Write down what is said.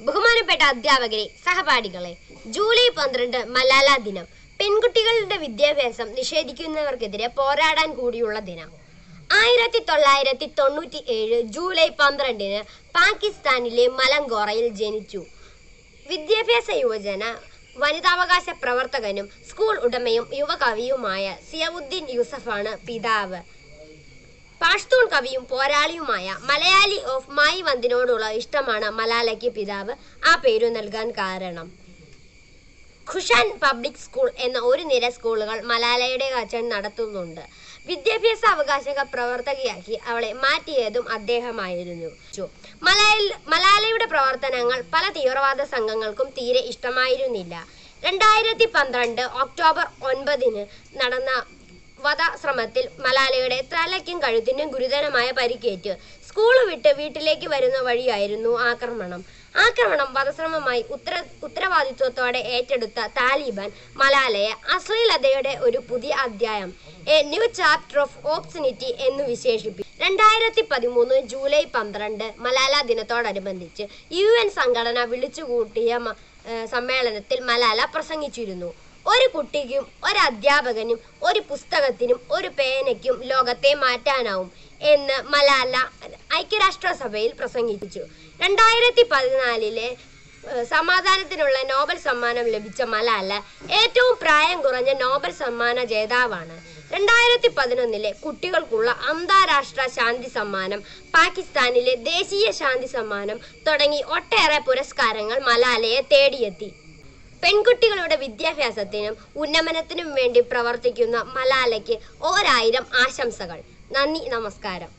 ബഹുമാനപ്പെട്ട അധ്യാപകരെ സഹപാഠികളെ ജൂലൈ പന്ത്രണ്ട് മലാല ദിനം. പെൺകുട്ടികളുടെ വിദ്യാഭ്യാസം നിഷേധിക്കുന്നവർക്കെതിരെ പോരാടാൻ കൂടിയുള്ള ദിനം. ആയിരത്തി തൊള്ളായിരത്തി തൊണ്ണൂറ്റി ഏഴ് ജൂലൈ പന്ത്രണ്ടിന് പാകിസ്ഥാനിലെ മലങ്കോറയിൽ ജനിച്ചു. വിദ്യാഭ്യാസ യുവജന വനിതാവകാശ പ്രവർത്തകനും സ്കൂൾ ഉടമയും യുവകവിയുമായ സിയവുദ്ദീൻ യൂസഫാണ് പിതാവ്. പാഷ്തൂൺ കവിയും പോരാളിയുമായ മലയാളി ഓഫ് മായി വന്തിനോടുള്ള ഇഷ്ടമാണ് മലാലയ്ക്ക് പിതാവ്. ആ പേരു നൽകാൻ കാരണം. ഖുഷാൻ പബ്ലിക് സ്കൂൾ എന്ന ഒരു നിര സ്കൂളുകൾ മലാലയുടെ അച്ഛൻ നടത്തുന്നുണ്ട്. വിദ്യാഭ്യാസ അവകാശ പ്രവർത്തകയാക്കി അവളെ മാറ്റിയതും അദ്ദേഹമായിരുന്നു. ചു. മലാലയുടെ പ്രവർത്തനങ്ങൾ പല തീവ്രവാദ സംഘങ്ങൾക്കും തീരെ ഇഷ്ടമായിരുന്നില്ല. രണ്ടായിരത്തി പന്ത്രണ്ട് ഒക്ടോബർ ഒൻപതിന് നടന്ന വധശ്രമത്തിൽ മലാലയുടെ തലയ്ക്കും കഴുത്തിനും ഗുരുതരമായ പരിക്കേറ്റ്. സ്കൂൾ വിട്ട് വീട്ടിലേക്ക് വരുന്ന വഴിയായിരുന്നു ആക്രമണം. ആക്രമണം വധശ്രമമായി ഉത്തര ഉത്തരവാദിത്വത്തോടെ ഏറ്റെടുത്ത താലിബാൻ മലാലയെ അശ്ലീലതയുടെ ഒരു പുതിയ അധ്യായം a new chapter of obscenity എന്ന് വിശേഷിപ്പിച്ചു രണ്ടായിരത്തി പതിമൂന്ന് ജൂലൈ പന്ത്രണ്ട് മലാല ദിനത്തോടനുബന്ധിച്ച് യു എൻ സംഘടന വിളിച്ചുകൂട്ടിയ സമ്മേളനത്തിൽ മലാല പ്രസംഗിച്ചിരുന്നു. ഒരു കുട്ടിക്കും ഒരു അധ്യാപകനും ഒരു പുസ്തകത്തിനും ഒരു പേനയ്ക്കും ലോകത്തെ മാറ്റാനാവും എന്ന് മലാല ഐക്യരാഷ്ട്രസഭയിൽ പ്രസംഗിച്ചു. രണ്ടായിരത്തി പതിനാലിലെ സമാധാനത്തിനുള്ള നോബൽ സമ്മാനം ലഭിച്ച മലാല ഏറ്റവും പ്രായം കുറഞ്ഞ നോബൽ സമ്മാന ജേതാവാണ്. രണ്ടായിരത്തി പതിനൊന്നിലെ കുട്ടികൾക്കുള്ള അന്താരാഷ്ട്ര ശാന്തി സമ്മാനം പാകിസ്ഥാനിലെ ദേശീയ ശാന്തി സമ്മാനം തുടങ്ങി ഒട്ടേറെ പുരസ്കാരങ്ങൾ മലാലയെ തേടിയെത്തി. പെൺകുട്ടികളുടെ വിദ്യാഭ്യാസത്തിനും ഉന്നമനത്തിനും വേണ്ടി പ്രവർത്തിക്കുന്ന മലാലയ്ക്ക് ഓരായിരം ആശംസകൾ. നന്ദി നമസ്കാരം.